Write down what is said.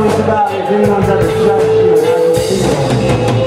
always about if anyone's ever judged you.